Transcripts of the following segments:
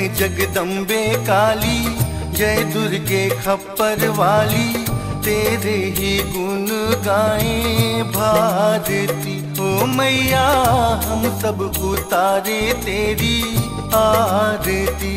है जगदम्बे काली, जय दुर्गे खप्पर वाली। तेरे ही गुण गाए भारती, ओ मैया, हम सब उतारे तेरी आरती।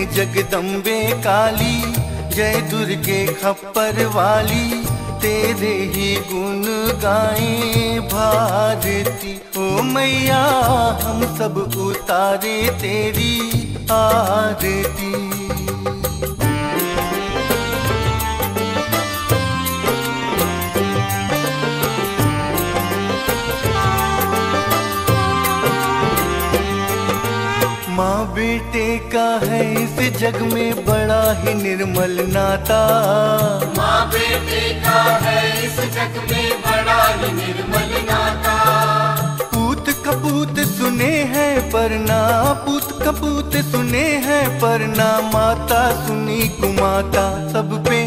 है जगदम्बे काली, जय दुर्गे खप्पर वाली, तेरे ही गुण गाए भारती। ओ मैया, हम सब उतारे तेरी आरती। बेटे का है इस जग में बड़ा ही निर्मल नाता। माँ बेटे का है इस जग में बड़ा ही निर्मल नाता। पूत कपूत सुने हैं पर ना पूत कपूत सुने हैं पर ना माता सुनी कुमाता। सब पे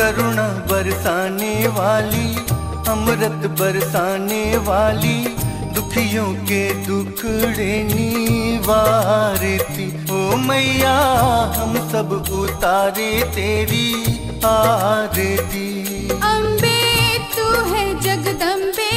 करुणा बरसाने वाली अमृत बरसाने वाली दुखियों के दुखड़े निवारती ओ मैया हम सब उतारे तेरी आरती। अम्बे तू है जगदम्बे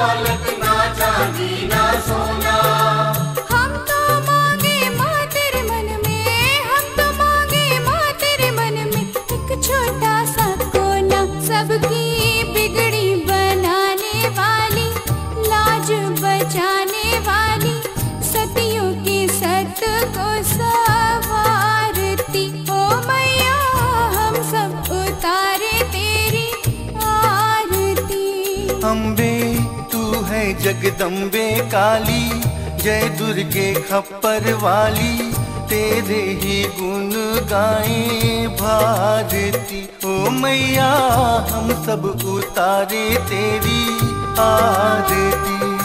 Let जगदम्बे काली, जय दुर्गे खप्पर वाली, तेरे ही गुण गाए भारती। ओ मैया, हम सब उतारे तेरी आरती।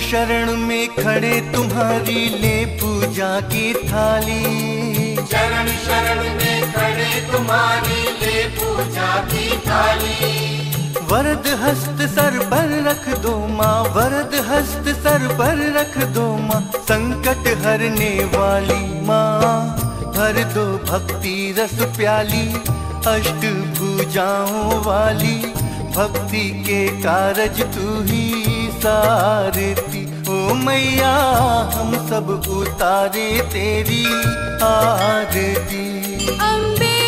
शरण में खड़े तुम्हारी ले पूजा की थाली। चरण शरण में खड़े तुम्हारी ले पूजा की थाली। वरद हस्त सर पर रख दो माँ वरद हस्त सर पर रख दो माँ संकट हरने वाली माँ। भर दो भक्ति रस प्याली अष्ट भुजाओं वाली भक्ति के कारज तू ही। उतारती। ओ मैया हम सब उतारे तेरी आरती। अम्बे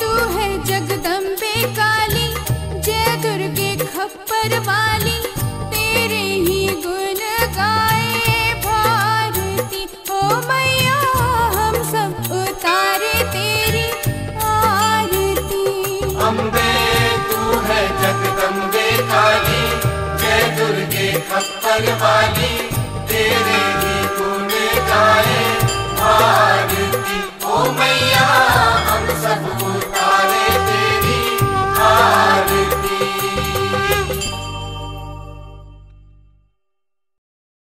तू है जगदम्बे का भाग्यवानी